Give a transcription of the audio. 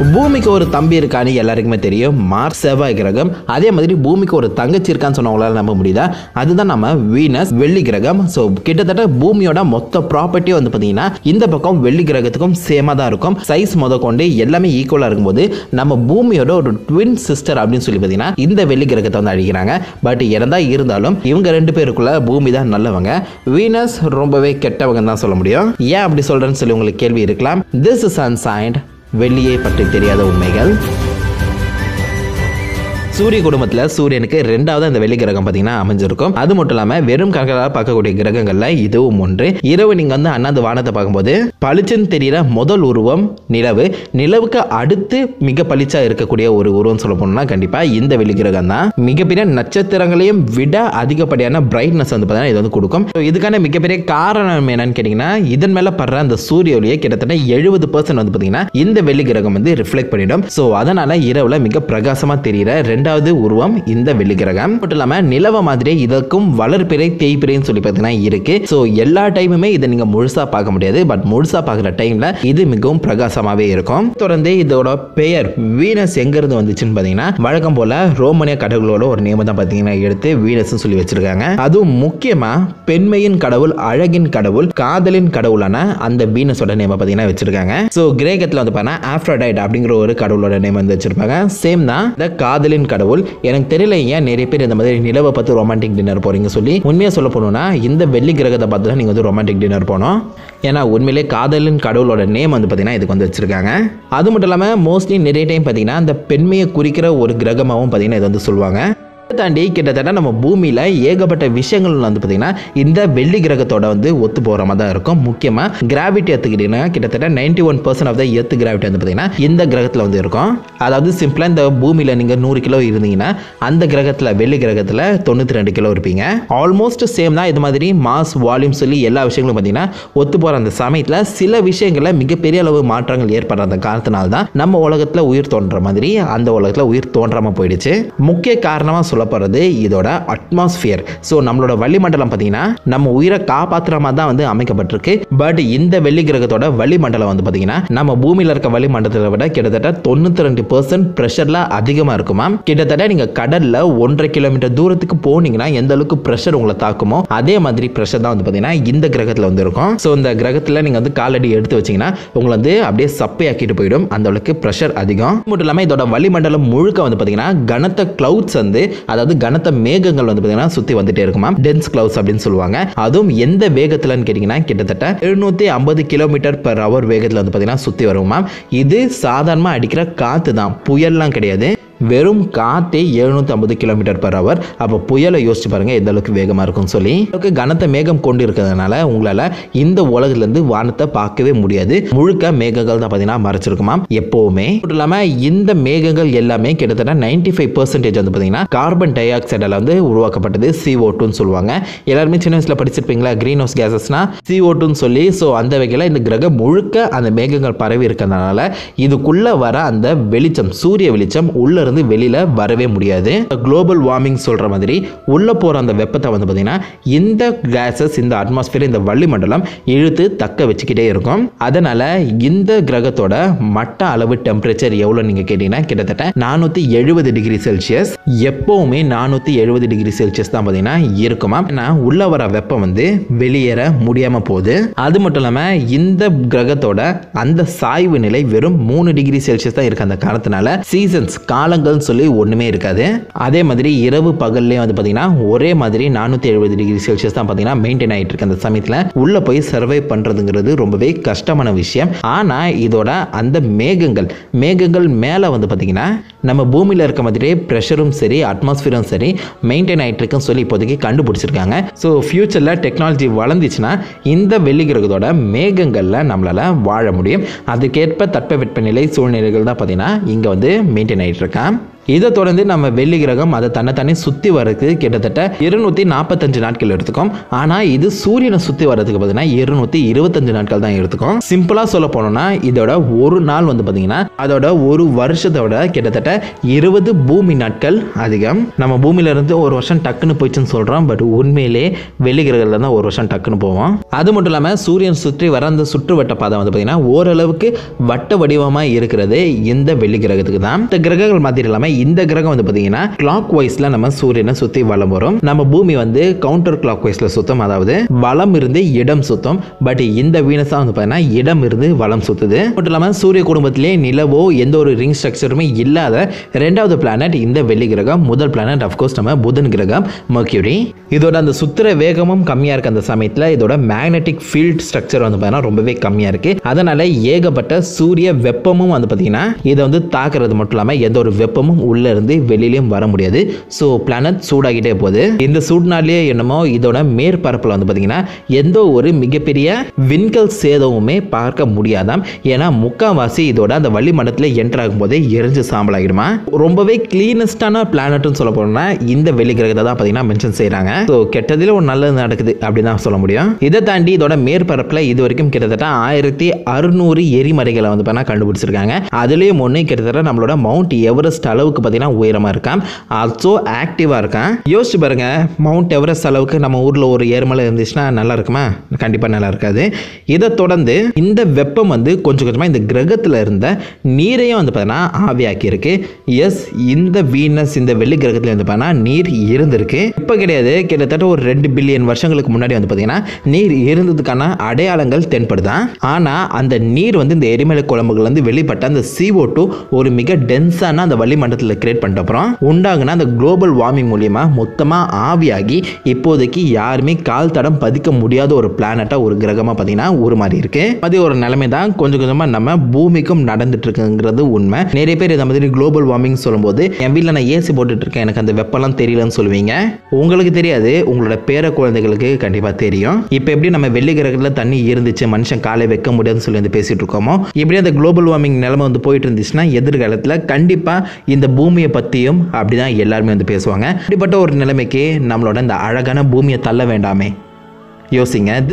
பூமிக்கு ஒரு தம்பி இருக்கான்னு எல்லாருக்குமே தெரியும். மார்ஸ் செவ்வாய் கிரகம். அதே மாதிரி பூமிக்கு ஒரு தங்கச்சி இருக்கான்னு சொன்னவங்களால நம்ப முடியுதா? அதுதான் நம்ம வீனஸ் வெள்ளி கிரகம். ஸோ கிட்டத்தட்ட பூமியோட மொத்த ப்ராப்பர்ட்டி வந்து பார்த்தீங்கன்னா இந்த பக்கம் வெள்ளி கிரகத்துக்கும் சேமாக தான் இருக்கும். சைஸ் முத கொண்டு எல்லாமே ஈக்குவலாக இருக்கும்போது நம்ம பூமியோட ஒரு ட்வின் சிஸ்டர் அப்படின்னு சொல்லி பார்த்தீங்கன்னா இந்த வெள்ளி கிரகத்தை வந்து அழிக்கிறாங்க. பட் இறந்தா இருந்தாலும் இவங்க ரெண்டு பேருக்குள்ள பூமி தான் நல்லவங்க. வீனஸ் ரொம்பவே கெட்டவங்க தான் சொல்ல முடியும். ஏன் அப்படி சொல்றேன்னு சொல்லி உங்களுக்கு கேள்வி இருக்கலாம். திஸ் இஸ் அன்சைன்ட் வெள்ளியை பற்றி தெரியாத உண்மைகள். சூரிய குடும்பத்தில் சூரியனுக்கு ரெண்டாவது அந்த வெள்ளி கிரகம் பார்த்தீங்கன்னா அமைஞ்சிருக்கும். அது மட்டும் இல்லாமல் வெறும் கண்களால் பார்க்கக்கூடிய கிரகங்கள்ல இதுவும் ஒன்று. இரவு நீங்கள் வந்து அண்ணாந்து வானத்தை பார்க்கும்போது பளிச்சுன்னு தெரிகிற முதல் உருவம் நிலவு. நிலவுக்கு அடுத்து மிக பளிச்சா இருக்கக்கூடிய ஒரு உருவம் சொல்ல போனோம்னா கண்டிப்பாக இந்த வெள்ளி கிரகம் தான் மிகப்பெரிய நட்சத்திரங்களையும் விட அதிகப்படியான பிரைட்னஸ் வந்து பார்த்தீங்கன்னா இது வந்து கொடுக்கும். இதுக்கான மிகப்பெரிய காரணம் என்னன்னு கேட்டிங்கன்னா இதன் மேலே படுற அந்த சூரிய ஒளியை கிட்டத்தட்ட எழுபது பர்சன்ட் வந்து பார்த்தீங்கன்னா இந்த வெள்ளி கிரகம் வந்து ரிஃப்ளெக்ட் பண்ணிடும். ஸோ அதனால இரவுல மிக பிரகாசமாக தெரிகிற ரெண்டாவது உருவம் இந்த வெள்ளி கிரகம். மட்டும் இல்லாமல் நிலவ மாதிரி இதற்கும் வளர்பிறை தேய்பிறைன்னு சொல்லி பார்த்தீங்கன்னா இருக்கு. ஸோ எல்லா டைமுமே இதை நீங்க முழுசா பார்க்க முடியாது. பட் முழுசா பார்க்குற டைம்ல இது மிகவும் பிரகாசமாகவே இருக்கும். தொடர்ந்து இதோட பெயர் வீனஸ் எங்கிருந்து வந்துச்சுன்னு பார்த்தீங்கன்னா வழக்கம் போல ரோமனிய கடவுளோட ஒரு நேம் தான் பார்த்தீங்கன்னா எடுத்து வீனஸ் சொல்லி வச்சிருக்காங்க. அதுவும் முக்கியமா பெண்மையின் கடவுள் அழகின் கடவுள் காதலின் கடவுளான அந்த வீனஸோட நேம் பார்த்தீங்கன்னா வச்சிருக்காங்க. ஸோ கிரேக்கத்தில் வந்து பார்த்தீங்கன்னா ஆஃப்ரோடைட் அப்படிங்கிற ஒரு கடவுளோட நேம் வந்து வச்சிருப்பாங்க. சேம் தான் இந்த காதலின் கடவுள். எனக்கு தெரியல ஏன் நிறைய பேர் இந்த மாதிரி நிலவை பார்த்து ரொமான்டிக் டின்னர் போறீங்க சொல்லி. உண்மையாக சொல்ல போனோம்னா இந்த வெள்ளி கிரகத்தை பார்த்து தான் நீங்கள் வந்து ரொமான்டிக் டின்னர் போனோம் ஏன்னா உண்மையிலே காதலின் கடவுளோட நேம் வந்து பார்த்தீங்கன்னா இதுக்கு வந்து வச்சிருக்காங்க. அது மட்டும் இல்லாமல் மோஸ்ட்லி நிறைய டைம் பார்த்தீங்கன்னா அந்த பெண்மையை குறிக்கிற ஒரு கிரகமாகவும் பார்த்தீங்கன்னா இது வந்து சொல்லுவாங்க. தாண்டி கிட்டத்தட்ட நம்ம பூமியில் ஏகப்பட்ட விஷயங்கள் வந்து பார்த்தீங்கன்னா இந்த வெள்ளி கிரகத்தோட வந்து ஒத்து போகிற மாதிரி தான் இருக்கும். முக்கியமாக கிராவிட்டி எடுத்துக்கிட்டீங்கன்னா கிட்டத்தட்ட ninety one percent of the earth gravity வந்து பார்த்தீங்கன்னா இந்த கிரகத்தில் வந்து இருக்கும். அதாவது சிம்பிளாக இந்த பூமியில் நீங்கள் நூறு கிலோ இருந்தீங்கன்னா அந்த கிரகத்தில் வெள்ளி கிரகத்தில் தொண்ணூற்றி ரெண்டு கிலோ இருப்பீங்க. ஆல்மோஸ்ட் சேம் தான் இது மாதிரி மாஸ் வால்யூம் சொல்லி எல்லா விஷயங்களும் பார்த்தீங்கன்னா ஒத்து போகிற அந்த சமயத்தில் சில விஷயங்களில் மிகப்பெரிய அளவு மாற்றங்கள் ஏற்படுற அந்த காரணத்தினால தான் நம்ம உலகத்தில் உயிர் தோன்ற மாதிரி அந்த உலகத்தில் உயிர் தோன்றாமல் போயிடுச்சு. முக்கிய காரணமாக சொல்லப்படுறது இதோட அட்மாஸ்பியர் ஸோ நம்மளோட வளிமண்டலம் பார்த்தீங்கன்னா நம்ம உயிரை காப்பாற்றுற தான் வந்து அமைக்கப்பட்டிருக்கு. பட் இந்த வெள்ளி கிரகத்தோட வளிமண்டலம் வந்து பார்த்தீங்கன்னா நம்ம பூமியில் இருக்க வளிமண்டலத்தை விட கிட்டத்தட்ட தொண்ணூற்றி ரெண்டு பர்சன்ட் ப்ரெஷரில் அதிகமாக இருக்குமா கிட்டத்தட்ட நீங்கள் கடலில் ஒன்றரை கிலோமீட்டர் தூரத்துக்கு போனீங்கன்னா எந்த அளவுக்கு ப்ரெஷர் உங்களை தாக்குமோ அதே மாதிரி ப்ரெஷர் தான் வந்து பார்த்தீங்கன்னா இந்த கிரகத்தில் வந்து இருக்கும். ஸோ இந்த கிரகத்தில் நீங்கள் வந்து காலடி எடுத்து வச்சீங்கன்னா உங்களை வந்து அப்படியே சப்பையாக்கிட்டு போயிடும். அந்த அளவுக்கு ப்ரெஷர் அதிகம். மட்டும் இல்லாமல் இதோட வளிமண்டலம் முழுக்க வந்து பார்த்தீங்கன்னா கனத்த கிளவுட்ஸ் வந்து அதாவது கனத்த மேகங்கள் வந்து பார்த்தீங்கன்னா சுற்றி வந்துட்டே இருக்குமா டென்ஸ் கிளவுஸ் அப்படின்னு சொல்லுவாங்க. அதுவும் எந்த வேகத்தில்னு கேட்டிங்கன்னா கிட்டத்தட்ட எழுநூற்றி ஐம்பது கிலோமீட்டர் பர் ஹவர் வேகத்தில் வந்து பார்த்தீங்கன்னா சுற்றி வருமா இது சாதாரணமாக அடிக்கிற காற்று தான். புயல்லாம் கிடையாது. வெறும் காற்றே எழுநூற்றி ஐம்பது கிலோமீட்டர் பர் ஹவர் அப்போ புயலை யோசிச்சு பாருங்க எந்த அளவுக்கு வேகமாக இருக்கும்னு சொல்லி. அளவுக்கு கனத்த மேகம் கொண்டு இருக்கிறதுனால உங்களால் இந்த உலகத்துலேருந்து வானத்தை பார்க்கவே முடியாது. முழுக்க மேகங்கள் தான் பார்த்தீங்கன்னா மறைச்சிருக்குமா எப்போவுமே. மட்டும் இல்லாமல் இந்த மேகங்கள் எல்லாமே கிட்டத்தட்ட நைன்டி ஃபைவ் பர்சன்டேஜ் வந்து பார்த்தீங்கன்னா கார்பன் டை ஆக்சைடால் வந்து உருவாக்கப்பட்டது சிஓ டூன்னு சொல்லுவாங்க. எல்லாருமே சின்ன வயசில் படிச்சிருப்பீங்களா க்ரீன் ஹவுஸ் கேசஸ்னா சிஓ டூன்னு சொல்லி ஸோ அந்த வகையில் இந்த கிரகம் முழுக்க அந்த மேகங்கள் பரவி இருக்கிறதுனால இதுக்குள்ள வர அந்த வெளிச்சம் சூரிய வெளிச்சம் உள்ள இருந்து வெளியில வரவே முடியாது. குளோபல் வார்மிங் சொல்ற மாதிரி உள்ள போற அந்த வெப்பத்தை வந்து பார்த்தீங்கன்னா இந்த கேசஸ் இந்த அட்மாஸ்பியர் இந்த வளிமண்டலம் இழுத்து தக்க வச்சுக்கிட்டே இருக்கும். அதனால இந்த கிரகத்தோட மட்ட அளவு டெம்பரேச்சர் எவ்வளோ நீங்க கேட்டீங்கன்னா கிட்டத்தட்ட நானூற்றி எழுபது டிகிரி செல்சியஸ் எப்பவுமே நானூற்றி எழுபது டிகிரி செல்சியஸ் தான் பார்த்தீங்கன்னா இருக்குமா? ஏன்னா உள்ள வர வெப்பம் வந்து வெளியேற முடியாம போகுது. அது மட்டும் இல்லாம இந்த கிரகத்தோட அந்த சாய்வு நிலை வெறும் மூணு டிகிரி செல்சியஸ் தான் இருக்கு அந்த காரணத்தினால சீசன்ஸ் காலங்கள்னு சொல்லி ஒன்றுமே இருக்காது. அதே மாதிரி இரவு பகல்லையும் வந்து பார்த்தீங்கன்னா ஒரே மாதிரி நானூற்றி எழுபது டிகிரி செல்சியஸ் தான் பார்த்தீங்கன்னா மெயின்டைன் ஆகிட்டு இருக்கு அந்த சமயத்தில். உள்ளே போய் சர்வை பண்ணுறதுங்கிறது ரொம்பவே கஷ்டமான விஷயம். ஆனால் இதோட அந்த மேகங்கள் மேகங்கள் மேலே வந்து பார்த்தீங்கன்னா நம்ம பூமியில் இருக்க மாதிரியே ப்ரெஷரும் சரி அட்மாஸ்ஃபியரும் சரி மெயின்டைன் ஆகிட்டு இருக்குன்னு சொல்லி இப்போதைக்கு கண்டுபிடிச்சிருக்காங்க. ஸோ ஃபியூச்சரில் டெக்னாலஜி வளர்ந்துச்சுன்னா இந்த வெள்ளி கிரகத்தோட மேகங்களில் நம்மளால் வாழ முடியும். அதுக்கேற்ப தட்பவெப்பநிலை சூழ்நிலைகள் தான் பார்த்தீங்கன்னா இங்கே வந்து மெயின்டைன் ஆகிட்டு இருக்கான் там இதை தொடர்ந்து நம்ம வெள்ளி கிரகம் அதை தன்னைத்தானே சுற்றி வர்றதுக்கு கிட்டத்தட்ட இருநூற்றி நாற்பத்தஞ்சு நாட்கள் எடுத்துக்கும். ஆனால் இது சூரியனை சுற்றி வர்றதுக்கு பார்த்தீங்கன்னா இருநூற்றி இருபத்தஞ்சு நாட்கள் தான் எடுத்துக்கும். சிம்பிளாக சொல்ல போனோம்னா இதோட ஒரு நாள் வந்து பார்த்தீங்கன்னா அதோட ஒரு வருஷத்தோட கிட்டத்தட்ட இருபது பூமி நாட்கள் அதிகம். நம்ம பூமியில இருந்து ஒரு வருஷம் டக்குன்னு போயிடுச்சுன்னு சொல்கிறோம் பட் உண்மையிலே வெள்ளி கிரகத்தில் தான் ஒரு வருஷம் டக்குன்னு போவோம். அது மட்டும் இல்லாமல் சூரியன் சுற்றி வர அந்த சுற்றுவட்ட பாதை வந்து பார்த்தீங்கன்னா ஓரளவுக்கு வட்ட வடிவமாக இருக்கிறது இந்த வெள்ளி கிரகத்துக்கு தான். இந்த கிரகங்கள் மாதிரி இல்லாமல் இந்த கிரகம் வந்து பார்த்தீங்கன்னா கிளாக் வைஸில் நம்ம சூரியனை சுற்றி வலம் வரும். நம்ம பூமி வந்து கவுண்டர் கிளாக் வைஸில் சுத்தம். அதாவது வலம் இருந்து இடம் சுத்தம். பட் இந்த வீனஸா வந்து பார்த்தீங்கன்னா இடம் இருந்து வலம் சுத்துது. மட்டும் இல்லாமல் சூரிய குடும்பத்திலே நிலவோ எந்த ஒரு ரிங் ஸ்ட்ரக்சருமே இல்லாத ரெண்டாவது பிளானட் இந்த வெள்ளி கிரகம். முதல் பிளானட் அஃப்கோர்ஸ் நம்ம புதன் கிரகம். மர்க்யூரி இதோட அந்த சுத்திர வேகமும் கம்மியாக இருக்க அந்த சமயத்தில் இதோட மேக்னெட்டிக் ஃபீல்ட் ஸ்ட்ரக்சர் வந்து பார்த்தீங்கன்னா ரொம்பவே கம்மியாக இருக்கு. அதனால ஏகப்பட்ட சூரிய வெப்பமும் வந்து பார்த்தீங்கன்னா இதை வந்து தாக்குறது மட்டும் இல்லாமல் எந்த ஒரு வெப்பமும் உள்ள இருந்து வெளியிலையும் வர முடியாது. ஸோ பிளானட் சூடாகிட்டே போகுது. இந்த சூட்னாலேயே என்னமோ இதோட மேற்பரப்பில் வந்து பார்த்தீங்கன்னா எந்த ஒரு மிகப்பெரிய விண்கல் சேதமுமே பார்க்க முடியாதாம். ஏன்னா முக்காவாசி இதோட அந்த வளிமண்டலத்தில் என்டர் ஆகும்போதே எரிஞ்சு சாம்பல் ஆகிடுமா? ரொம்பவே கிளீனஸ்டான பிளானட்னு சொல்ல போனோம்னா இந்த வெள்ளி கிரகத்தை தான் பார்த்தீங்கன்னா மென்ஷன் செய்கிறாங்க ஸோ கெட்டதில் ஒரு நல்லது நடக்குது அப்படி தான் சொல்ல முடியும். இதை தாண்டி இதோட மேற்பரப்பில் இது வரைக்கும் கிட்டத்தட்ட ஆயிரத்தி அறுநூறு எரிமலைகளை வந்து பார்த்தா கண்டுபிடிச்சிருக்காங்க. அதுலேயும் ஒன்று கிட்டத்தட்ட நம்மளோட மவுண்ட் எவரெஸ்ட் அளவு அளவுக்கு பார்த்தீங்கன்னா உயரமாக இருக்கான். ஆல்சோ ஆக்டிவாக இருக்கான். யோசிச்சு பாருங்க மவுண்ட் எவரெஸ்ட் அளவுக்கு நம்ம ஊரில் ஒரு ஏர்மலை இருந்துச்சுன்னா நல்லா இருக்குமா? கண்டிப்பாக நல்லா இருக்காது. இதை தொடர்ந்து இந்த வெப்பம் வந்து கொஞ்சம் கொஞ்சமாக இந்த கிரகத்தில் இருந்த நீரையும் வந்து பார்த்தீங்கன்னா ஆவியாக்கி இருக்கு எஸ் இந்த வீனஸ் இந்த வெள்ளி கிரகத்தில் வந்து பார்த்தீங்கன்னா நீர் இருந்திருக்கு. இப்போ கிடையாது. கிட்டத்தட்ட ஒரு ரெண்டு பில்லியன் வருஷங்களுக்கு முன்னாடி வந்து பார்த்தீங்கன்னா நீர் இருந்ததுக்கான அடையாளங்கள் தென்படுதான் ஆனால் அந்த நீர் வந்து இந்த எரிமலை குழம்புகள் வந்து வெளிப்பட்ட அந்த சிஓ டூ ஒரு மிக டென்ஸான அந்த வளிமண்டலத்தில் கிரியேட் பண்ணிட்ட அப்புறம் உண்டாகுன அந்த குளோபல் வார்மிங் மூலியமாக மொத்தமாக ஆவியாகி இப்போதைக்கு யாருமே கால் தடம் பதிக்க முடியாத ஒரு பிளானட்டாக ஒரு கிரகமாக பார்த்தீங்கன்னா மாதிரி இருக்கு. அதே ஒரு நிலைமை தான் கொஞ்சம் கொஞ்சமாக நம்ம பூமிக்கும் நடந்துட்டு இருக்குங்கிறது உண்மை. நிறைய பேர் இந்த மாதிரி குளோபல் வார்மிங் சொல்லும்போது என் வீட்டில் நான் ஏசி போட்டுட்டு இருக்கேன் எனக்கு அந்த வெப்பம்லாம் தெரியலன்னு சொல்லுவீங்க. உங்களுக்கு தெரியாது. உங்களோட பேர குழந்தைகளுக்கு கண்டிப்பாக தெரியும். இப்போ எப்படி நம்ம வெள்ளி கிரகத்தில் தண்ணி இருந்துச்சு மனுஷன் காலை வைக்க முடியாதுன்னு சொல்லி வந்து பேசிட்டு இருக்கோமோ இப்படி அந்த குளோபல் வார்மிங் நிலைமை வந்து போயிட்டு இருந்துச்சுன்னா எதிர்காலத்தில் கண்டிப்பாக இந்த பூமியை பற்றியும் அப்படிதான் எல்லாருமே வந்து பேசுவாங்க. இப்படிப்பட்ட ஒரு நிலைமைக்கு நம்மளோட இந்த அழகான பூமியை தள்ள வேண்டாமே. யோசிங்க.